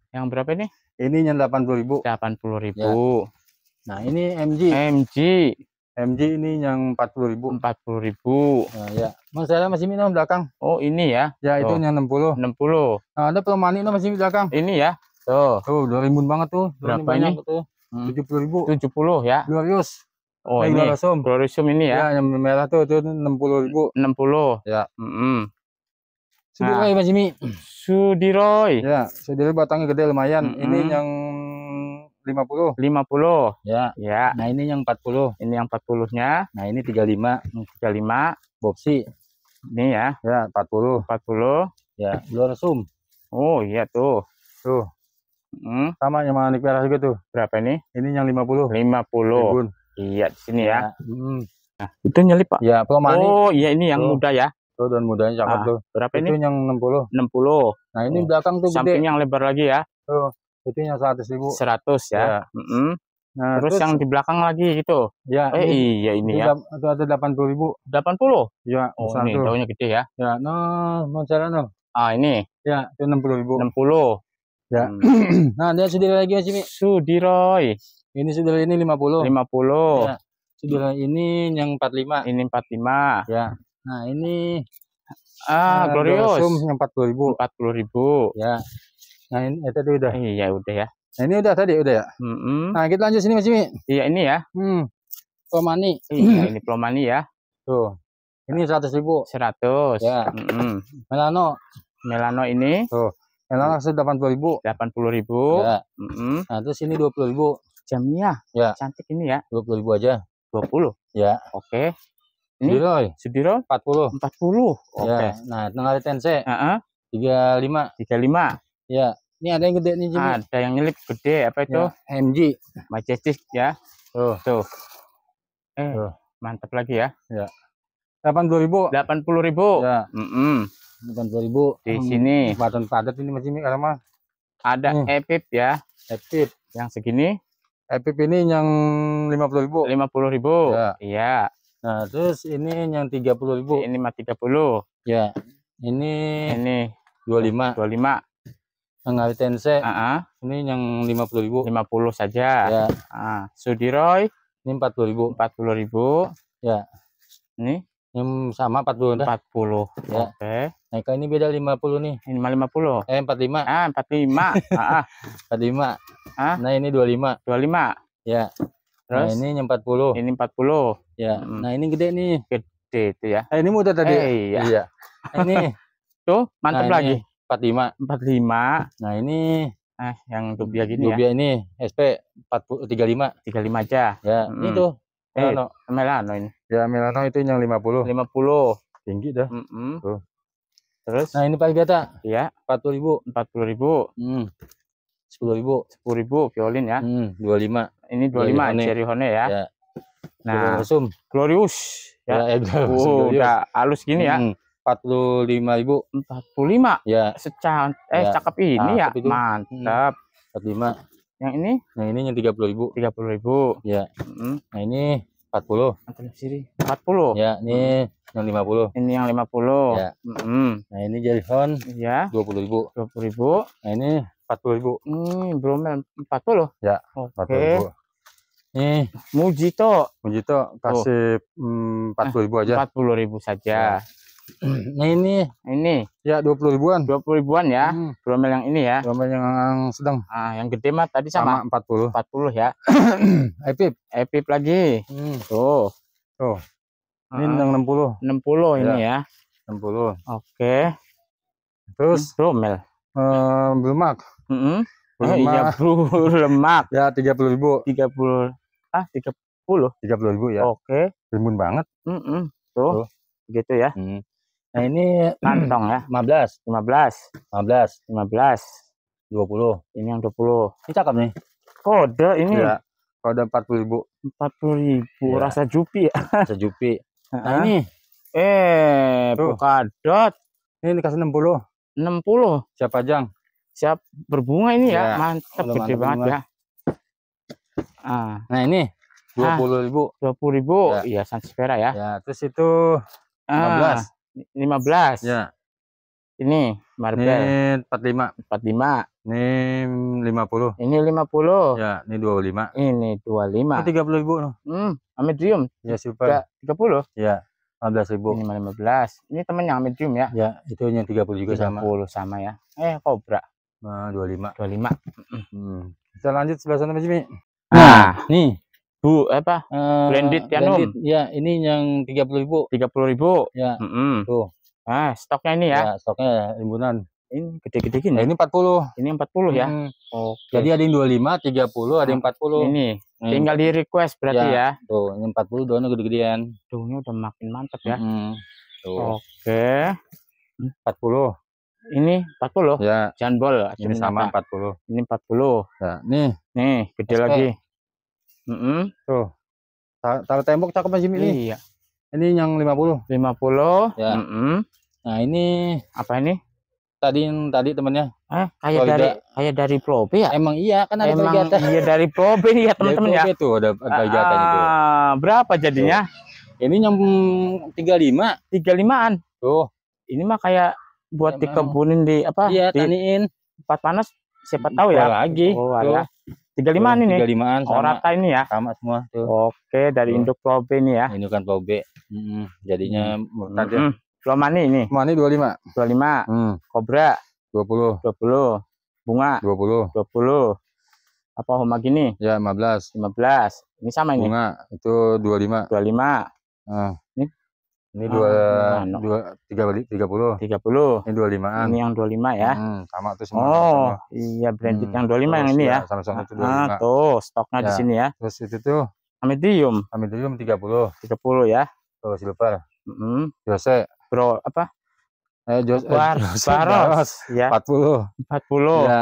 Yang berapa ini? Ini yang 80 ribu. 80 ribu. Nah, ini MG. MG MG ini yang 40 ribu. 40 ribu. Nah, ya. Mas saya masih minum belakang. Oh, ini ya. Ya, itu Oh. yang 60. 60. Nah, ada pelomani itu masih belakang. Ini ya. Tuh, Tuh, udah rimbun banget tuh. Tuh, Berapa ini? Tuh. Hmm. 70 ribu. 70 ya. Glorious. Oh, Eh, ini Gloriosum. Gloriosum ini ya. Ya, yang merah tuh, tuh 60 ribu. 60. Ya. Mm-mm. Sudah Nah. nah. Mas Jimmy. Sudiroy Ya, sudah batangnya gede lumayan. Mm-mm. Ini yang 50. 50. Ya. Ya, Nah, ini yang 40. ini yang 40-nya. Nah, ini 35. Ini 35. Boxy. Ini ya, Ya, 40. 40. Ya, Gloriosum. Oh, iya tuh. Tuh, Hmm, sama yang manik merah juga tuh. berapa ini? Ini yang 50. 50. Rimbun. Iya, di sini ya. Hmm. Itu nyelip, Pak. Ya, pelomani. Oh, iya ini yang Tuh. muda ya. Tuh, dan mudanya cakep Ah, tuh. Berapa Itu ini? yang 60. 60. Nah, ini Oh. belakang tuh Samping gede. yang lebar lagi ya. Itu yang 100 ribu. 100 ya. Ya. Mm-mm. Nah, Terus yang di belakang lagi gitu. ya, Eh, ini, iya ini ya. itu ada 80 ribu. 80. Ya, Oh, ini tuh. daunnya gede ya. Ya, no, mau cara no. Ah, ini Ya, itu 60 ribu. 60. Ya. Hmm. <clears throat> Nah, dia sudah lagi Mas Jimmy. Sudiroy Ini sudah ini 50. 50. Ya. Sudah ini yang 45. Ini 45. Ya. Nah, ini Ah, eh, Glorious. Yang 40 ribu. 40 ribu. Ya. Nah, ini itu tadi udah. Iya, udah ya. Nah, ini udah tadi udah ya. Mm-mm. Nah, kita lanjut sini Mas Jimmy. Iya, ini ya. Hmm. Tomani. Iya, ini Plomani ya. Tuh. Ini 100 ribu. 100. Ya. Mm-mm. Melano. Melano ini Melano sudah 80 ribu. 80 ribu. Ya. Mm-mm. Nah, terus ini 20 ribu. Jamnya. Ya. Cantik ini ya. 20 ribu aja. 20. Ya. Oke. Ini Leroy. Sudiro 40. 40. Oke. Ya. Nah, tengah tense Heeh. 35. 35. Ya. Ini ada yang gede nih Jimmy. Ada yang nyelip gede apa itu? Ya. MG. Majestic ya. Tuh. Tuh. Eh, Tuh. mantap lagi ya. 80 ribu. 80 ribu. Ya. Mm-mm. 80 ribu. Di sini Badan padat ini Mas Jimmy karena mah. ada Hmm. Epip ya. Epip. Yang segini Epip ini yang 50 ribu. 50 ribu. Ya. Iya. Nah, terus ini yang 30 ribu. Ini mah 30. Ya. Ini Ini 25. 25. Yang tense Ah, ah. ini yang 50 ribu. 50 saja. Ya. Ah, Sudiroy Ini 40 ribu. 40 ribu. Ya. Ini Yang sama 40 dah. 40. Ya. Oke. Nah, kalau ini beda 50 nih. Ini mah 50. Eh, 45. Ah, 45. ah, ah, 45. Hah? Nah, ini 25. 25. Ya. Nah, Terus ini yang 40. ini 40. Ya. Mm. Nah, ini gede nih. Gede itu ya. Eh, ini muda tadi. Eh, iya. Iya. Nah, ini <laughs> Tuh, mantap Nah, lagi. ini 45. 45. Nah, ini Ah, yang dubia gini ya. Dubia ini SP 40 35. 35 aja. Ya, ini Mm. tuh Eh, Melano. Melano ini. Ya Melano itu yang 50. 50. Tinggi dah. Mm-mm. Tuh. Terus Nah, ini Parigata ya 40.000. 40.000, Hmm. 10.000. 10.000 violin ya. Hmm, 25. Ini 25 Hone. Cherry Hone ya. Ya. Nah, Sum. Glorious Ya, ya. eh, Glorious, Oh, Glorious. udah halus gini ya. Hmm, 45.000. 45 Ya, secan eh Ya, cakep ini ya. cakep itu. Mantap. 45. Yang ini Nah, ini yang 30.000. 30.000. Ya. Mm. Nah, ini 40. Antara sini 40. Ya, ini yang 50. Ini yang 50. Ya. Mm. Nah, ini Jellyhorn Ya, 20.000. 20.000. Nah, ini 40.000. Hmm, bromel 40. Ya, Oke. 40.000. Nih, Mujito Mujito kasih mm, 40.000 aja. 40.000 saja. Nah, ini Ini ya 20 ribuan. 20 ribuan ya. Hmm, Bromel yang ini ya. Dompet yang sedang Ah, yang gede mah tadi sama, sama 40. 40 ya. <coughs> Epip. Epip lagi. Hmm. Tuh. Tuh. Ini Ah, yang 60. 60 ini ya. 60. Oke. Terus Bromel. eh Belmak. Mm Eh, Belmak. iya bro, lemak. Ya 30 ribu. 30 ah 30. 30 ribu ya. Oke. Rimbun banget. Mm Tuh. Tuh. Gitu ya. Hmm. Nah ini <clears throat> Kantong ya. 15. 15, 15. 15. 20. Ini yang 20. Ini cakep nih. Kode ini Ya. Ada 40 ribu. 40.000 Ya. rasa jupi ya. <laughs> Sejupi. Nah Hah? ini. eh Tuh. polkadot Ini dikasih 60. 60. Siapa jang? Siap berbunga ini ya. Ya. Mantap Udah gede mantap banget bunga. ya. Ah, Nah ini. 20 ribu. 20.000 Ya. Iya, Sanspera ya. Ya. Terus itu Ah, 15. 15. Ya. Ini Marvel Ini 45. 45. Ini 50. Ini 50. Ya, ini 25. Ini Oh, 25. 30 ribu. Hmm, medium Ya, super. Tiga- 30. Ya, 15 ribu. Ini 15. Ini temen yang medium ya. Ya, itu yang 30 juga sama. 30 sama ya. Eh, Cobra Nah, 25. 25. Hmm. Kita lanjut sebelah sana Mas Jimmy. Nah, nih. Bu, apa? eh, Blended Pianum. blended. Ya, ini yang 30 ribu. 30.000. Ya, Mm-mm. tuh. Ah, stoknya ini ya. Ya, stoknya rimbunan. Ini gede-gede Nah, gini. ini 40. Ini 40 ya. Hmm. Oke. Jadi ada yang 25, 30, ada yang 40. ini Hmm. tinggal di request berarti ya. Tuh, ini 40 daunnya gede-gedean. Tuh, ini udah makin mantap ya. Hmm. Tuh, Oke. 40. Ini 40. Ya, Jambol. ini sama 40. Ini 40. Ya, nih, Nih, gede SP. lagi. Mm-mm. tuh. Ta- Taruh tembok cakep Jimmy nih. Iya. Ini yang 50. 50. Ya. Mm-mm. Nah, ini Apa ini? tadi yang tadi temennya. Eh, kayak Florida. dari kayak dari Probe ya? Emang iya kan ada Emang Parigata. iya dari Probe ya <laughs> teman-teman ya. Tuh ada itu. Ah, berapa jadinya? Ini yang 35 35-an. tuh. Ini mah kayak buat Emang. dikebunin di apa? Iya, di taniin. tempat panas siapa tahu ya. Lagi. Oh, Tuh. Alah. 35-an ini. 35-an Oh, sama, rata ini ya. sama semua tuh. Oke, dari Tuh. induk Probe ini ya. Ini kan Probe. Mm, jadinya murtad ya. Mm-mm. Lomani ini Semua ini 25. 25, Hmm, Cobra 20, 20, Bunga 20. 20. Apa Homa gini? Ya, 15. 15. Ini sama ini. Bunga itu 25. 25, Nah. Ini? Ini Ah, dua, mana? dua, tiga balik, 30. 30. Ini 25-an. Ini yang 25 ya. Hmm, sama tuh semua. Oh, sama. iya branded Hmm, yang 25 yang terus ini ya. Sama-sama itu Ah, 25. tuh stoknya di Ya. sini ya. Terus itu tuh Medium Amidium 30. 30 ya. Tuh silver. Mm, Jose. bro apa? Eh, Jos, eh, Bar, Jose Baros Baros. ya. 40. 40, Ya.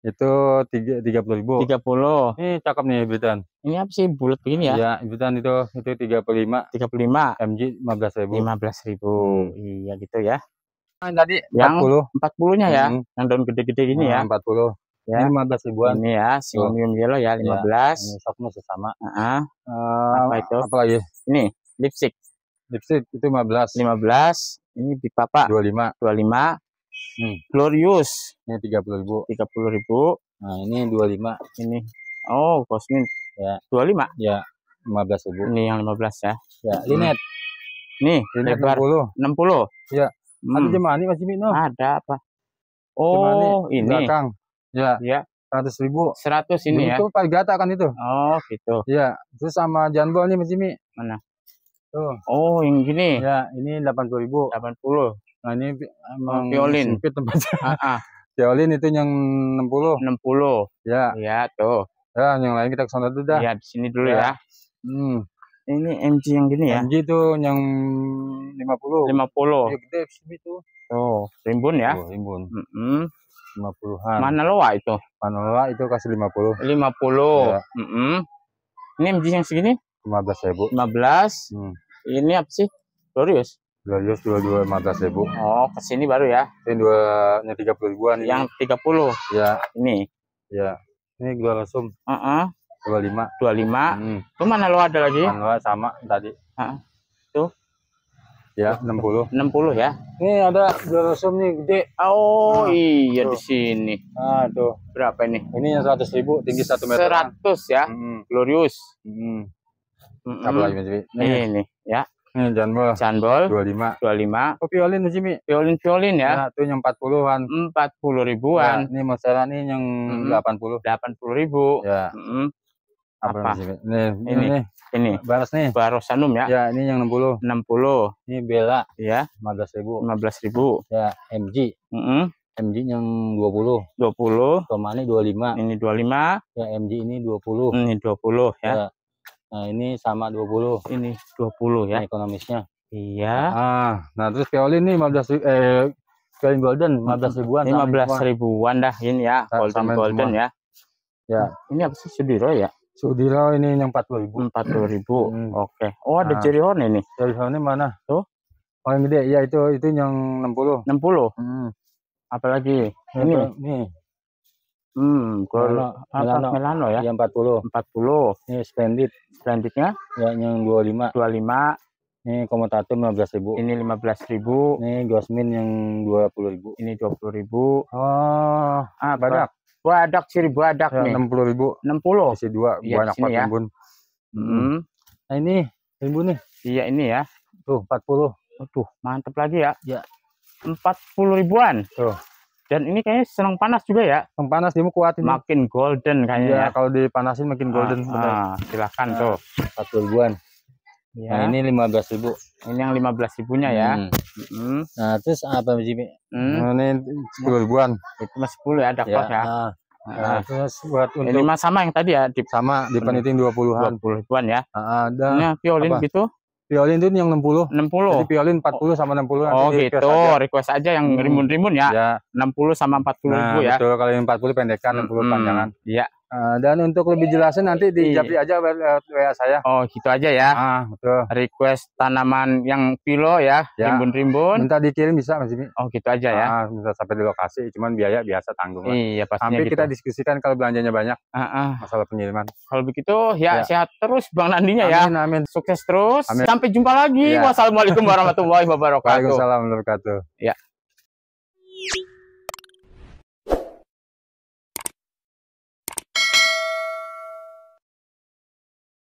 Itu tiga, 30 ribu. 30. Ini cakep nih hibritan. Ini apa sih bulat begini ya? Ya, hibritan itu itu 35 35, MG 15 ribu. 15.000. Iya gitu ya. tadi Yang 40. 40-nya ya. Hmm. Yang daun gede-gede gini ya. Ah, 40. Ya. Ini 15 ribuan. Ini ya, Simonium yellow ya 15. Ini stoknya sesama. Heeh. Eh, Apa itu? Apa lagi? Ini lipstick Lipstick itu 15. 15. Ini Big Papa 25. 25. Hmm. Glorious Ini 30 ribu. 30.000. Nah, ini 25. Ini. Oh, Cosmin. Ya. 25. Ya, 15 ribu. Ini yang 15 ya. Ya, linet. Nih, Linet lebar 60. 60. Ya. Hmm. Ada jemani masih Mino. Ada apa? Jemani Oh, ini. belakang. Ya, Ya, 100 ribu. 100 ini ya. Itu Parigata kan itu. Oh, gitu. Ya, terus sama Janbol nih Mas Jimmy. Mana? Tuh. Oh, yang gini. Ya, ini 80 ribu. 80. Nah, ini emang violin. sempit tempatnya. Ah, ah, <laughs> Violin itu yang 60. 60. Ya, Ya, tuh. ya yang lain kita ke sana dulu dah. Ya, di sini dulu Ya. ya. Hmm. Ini MG yang gini ya. MG itu yang 50. 50. Ya gede sini tuh. Tuh, rimbun ya. Oh, rimbun. Mm-mm. 50-an. Mana loa itu? Manola itu kasih 50. 50. Ya. Mm-mm. Ini MG yang segini 15.000. 15. Hmm. Ini apa sih? Glorious. Glorious 22 15.000. Oh, ke sini baru ya. Ini dua nya 30 ribuan ini. Yang 30. ya, Ini. ya. Ini Gloriosum Heeh. 25. 25. Hmm. Itu mana lo ada lagi? Manola sama tadi. Ah, tuh. Ya, 60. 60 ya. Ini ada Gloriosum nih gede. Oh, Nah, iya tuh. di sini. Tuh. Berapa ini? Ini yang 100 ribu, tinggi 1 meter. 100 ya. Hmm. Glorious. Hmm. Mm-mm. Apa lagi? Nih, Ini ya. Ini jambol Candol 25. 25. Oh, violin Mas Jimmy. Violin-violin ya. Ya, itu yang 40-an. 40 ribuan. Ya, ini Monsera nih yang Mm-mm. 80. 80 ribu. Ya, Mm-mm. apa, Apa? Jimmy? Nih, Ini. ini nih. Ini Baras nih. Barosanum ya. Ya, ini yang 60. 60 Ini Bella ya. 15 ribu. 15 ribu. Ya, MG. Mm-mm. MG yang 20. 20. Tomani 25. Ini 25. Ya, MG ini 20. Ini 20 ya. Ya. Nah, ini sama 20. Ini 20 ya. Ini ekonomisnya. Iya. Ah, nah terus violin nih 15 ribu, eh violin golden 15 ribuan. sama 15 semua. ribuan dah ini ya. Golden samain golden semua. ya. Ya. Ini apa sih Sudiro ya? Sudiro ini yang 40 ribu. 40 ribu. Hmm. Oke. Oh ada Nah. Cherry Horn ini. Dari sana mana? Tuh. Oh yang gede, ya itu itu yang 60. 60. Hmm. Apalagi Ini, ini. nih, Hmm, Melano, Melano. Melano ya. yang 40. 40. Ini splendid, Selanjutnya ya yang 25. 25. Ini komutator 15 ribu. Ini 15 ribu. Ini Gosmin yang 20 ribu. Ini 20 ribu. Oh, Ah, badak. Badak ciri badak Ya, nih. 60 ribu. 60. Isi dua, Iya, banyak banget ya. timbun. Hmm. Nah ini, timbun nih. Iya ini ya. Tuh, 40. Aduh, mantep lagi ya. Ya. 40 ribuan. Tuh. Dan ini kayaknya senang panas juga ya. Yang panas dia mau kuat ini. Makin golden kayaknya Ya, ya. kalau dipanasin makin golden. bener. Ah, ah, silakan Nah, tuh. 40 ribuan. Ya. Nah, ini 15 ribu. ini yang 15 ribunya ya. Hmm. Hmm. Nah, terus apa Jimmy? Hmm. Nah, ini 10 ribuan. Itu mas 10 ya ada Ya. kos ya. Nah, Ah. nah, terus buat Ini untuk mah sama yang tadi ya di sama di paniting 20-an. 20 ribuan ya. Nah, ada Ini violin apa? gitu violin itu yang 60. 60. Jadi violin 40 sama 60 nanti Oh gitu, request aja. request aja yang Hmm. rimbun-rimbun ya. Ya. 60 sama 40 Nah, ribu ya. betul kalau yang 40 pendekan, 60 Hmm, panjangan. Iya. Nah, dan untuk lebih jelasnya nanti di Iya. japri aja WA saya. Oh gitu aja ya. Ah, betul. Request tanaman yang pilo ya, Ya. rimbun-rimbun. Minta dikirim bisa Mas Jimmy. Oh gitu aja ya. Ah, bisa sampai di lokasi, cuman biaya biasa tanggung lah. Iya pastinya Sampai gitu. kita diskusikan kalau belanjanya banyak Ah, ah. masalah pengiriman. Kalau begitu ya, Ya. sehat terus Bang Nandinya ya. Amin, amin. Sukses terus. Amin. Sampai jumpa lagi. Ya. Wassalamualaikum warahmatullahi wabarakatuh. Waalaikumsalam warahmatullahi wabarakatuh. Ya.